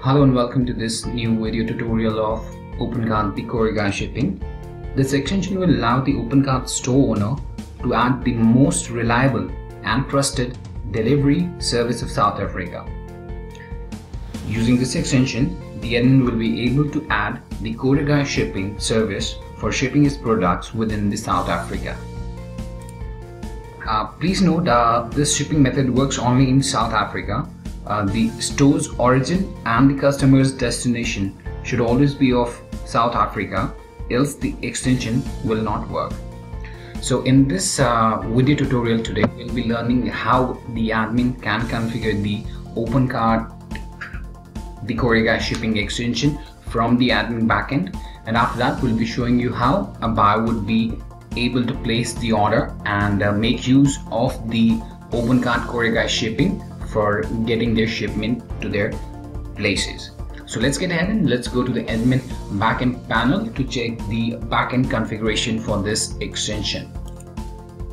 Hello and welcome to this new video tutorial of OpenCart the Shipping. This extension will allow the OpenCart store owner to add the most reliable and trusted delivery service of South Africa. Using this extension, the admin will be able to add the Courier Guy Shipping service for shipping his products within the South Africa. Uh, please note uh, this shipping method works only in South Africa. Uh, the store's origin and the customer's destination should always be of South Africa, else the extension will not work. So in this uh, video tutorial today, we'll be learning how the admin can configure the OpenCart the Courier shipping extension from the admin backend and after that we'll be showing you how a buyer would be able to place the order and uh, make use of the OpenCart Courier Guy shipping for getting their shipment to their places. So let's get ahead and let's go to the admin backend panel to check the backend configuration for this extension.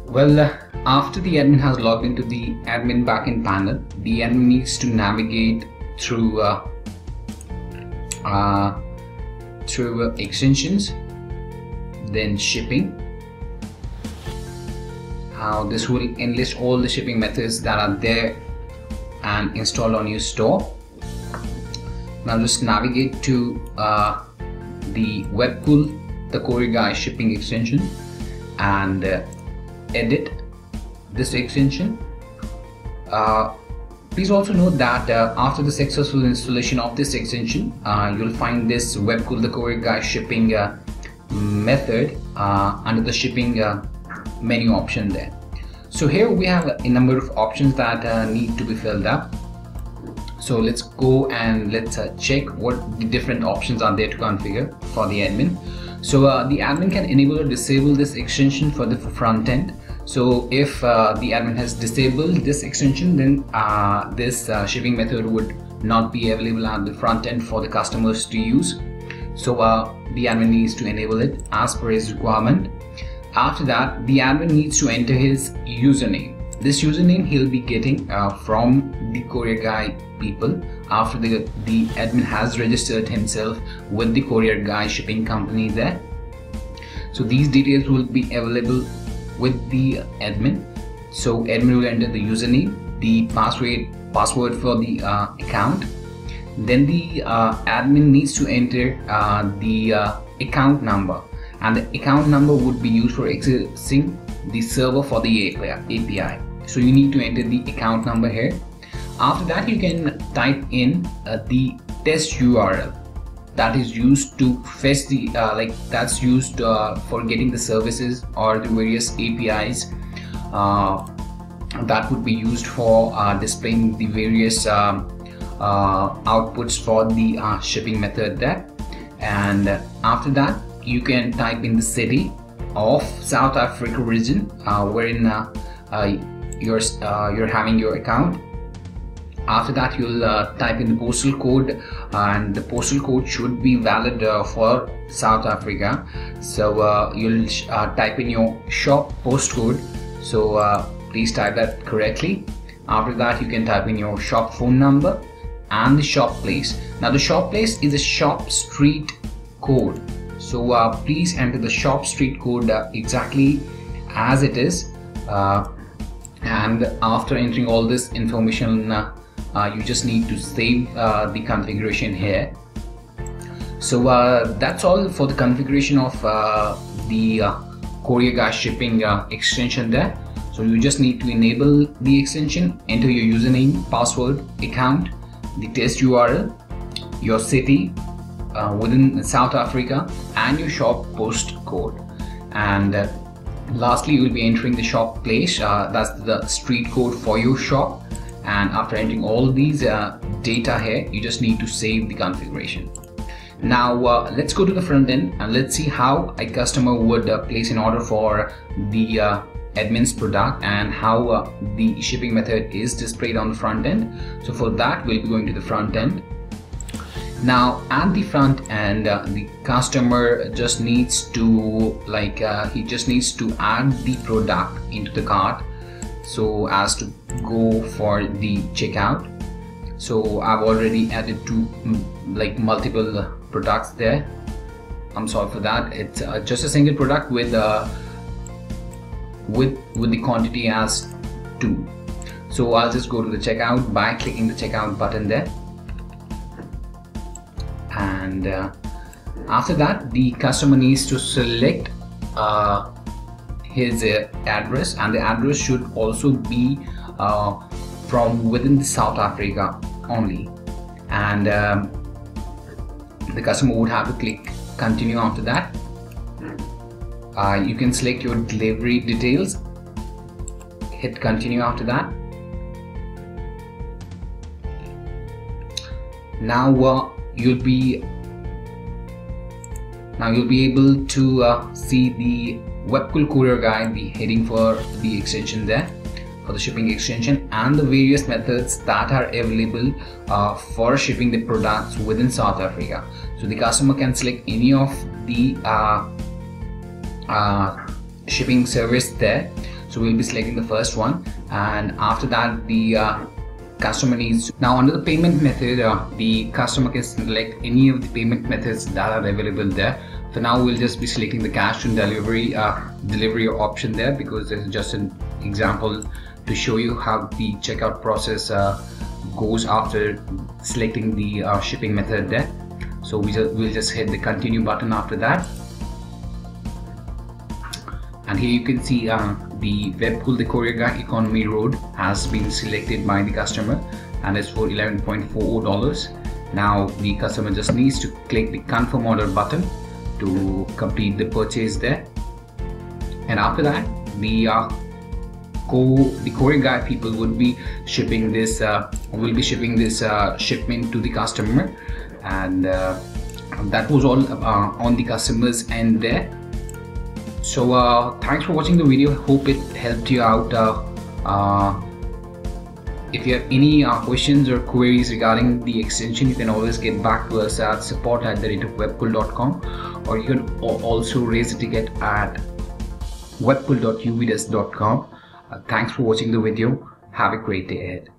Well, uh, after the admin has logged into the admin backend panel, the admin needs to navigate through uh, uh, through uh, extensions, then shipping, how this will enlist all the shipping methods that are there and installed on your store. Now just navigate to uh, the Webkul the Courier Guy shipping extension and uh, edit this extension. Uh, please also note that uh, after the successful installation of this extension uh, you'll find this Webkul the Courier Guy shipping uh, method under the shipping menu option there so here we have a number of options that uh, need to be filled up. So let's go and let's uh, check what the different options are there to configure for the admin. So uh, the admin can enable or disable this extension for the front end. So if uh, the admin has disabled this extension then uh, this uh, shipping method would not be available at the front end for the customers to use. So the admin needs to enable it as per his requirement after that, the admin needs to enter his username. This username he'll be getting uh, from the Courier Guy people after the, the admin has registered himself with the Courier Guy shipping company there. So these details will be available with the admin. So admin will enter the username, the password, password for the uh, account. Then the uh, admin needs to enter uh, the uh, account number and the account number would be used for accessing the server for the API. So you need to enter the account number here. After that, you can type in uh, the test URL that is used to fetch the uh, like that's used uh, for getting the services or the various APIs uh, that would be used for uh, displaying the various um, uh, outputs for the shipping method there and after that you can type in the city of South Africa region uh, wherein uh, uh, you're, uh, you're having your account. After that you'll uh, type in the postal code and the postal code should be valid uh, for South Africa. So you'll type in your shop postcode. So please type that correctly. After that you can type in your shop phone number and the shop place. Now the shop place is a shop street code so uh, please enter the shop street code uh, exactly as it is. Uh, and after entering all this information uh, uh, you just need to save uh, the configuration here. So that's all for the configuration of the Courier Guy shipping extension there. So you just need to enable the extension enter your username password account the test URL your city uh, within South Africa and your shop post code. And uh, lastly you will be entering the shop place. Uh, that's the street code for your shop. And after entering all these uh, data here you just need to save the configuration. Now uh, let's go to the front end and let's see how a customer would uh, place an order for the admin's product and how the shipping method is displayed on the front end. So for that we'll be going to the front end now at the front end uh, the customer just needs to like uh, he just needs to add the product into the cart so as to go for the checkout. So I've already added two like multiple products there. I'm sorry for that. It's uh, just a single product with uh, with with the quantity as 2 so I'll just go to the checkout by clicking the checkout button there and uh, after that the customer needs to select uh, his uh, address. And the address should also be uh, from within South Africa only. And um, the customer would have to click continue after that. Uh, you can select your delivery details. Hit continue after that. Now uh, you'll be now you'll be able to uh, see the Webkul Courier Guy the heading for the extension there for the shipping extension and the various methods that are available uh, for shipping the products within South Africa. So the customer can select any of the uh, uh, shipping service there. So we'll be selecting the first one and after that the uh, customer needs now under the payment method uh, the customer can select any of the payment methods that are available there so now we'll just be selecting the cash on delivery uh, delivery option there because this is just an example to show you how the checkout process uh, goes after selecting the uh, shipping method there. So we just, we'll just hit the continue button after that. And here you can see uh, the Webkul the Guy Economy Road has been selected by the customer and it's for $11.40 now the customer just needs to click the confirm order button to complete the purchase there. And after that the uh, co the Guy people would be shipping this uh, will be shipping this uh, shipment to the customer. And uh, that was all uh, on the customers end there. So uh, thanks for watching the video. Hope it helped you out if you have any questions or queries regarding the extension you can always get back to us at support at the rate of or you can also raise a ticket at webkul.uvdesk.com uh, thanks for watching the video. Have a great day ahead.